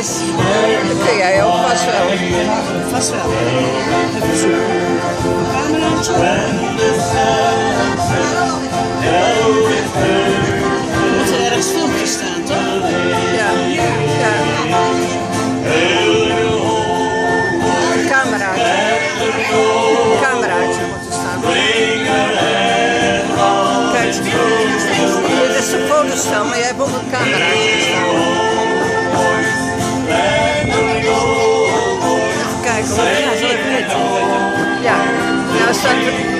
dus dat kun jij ook vast wel. Vast wel. Even zoeken. Cameraatje. Er moeten ergens filmpjes staan, toch? Ja, ja. Cameraatje. Cameraatje moet er staan. Kijk, dit is de fotostel, maar jij hebt ook een cameraatje 来，我们俩说的太，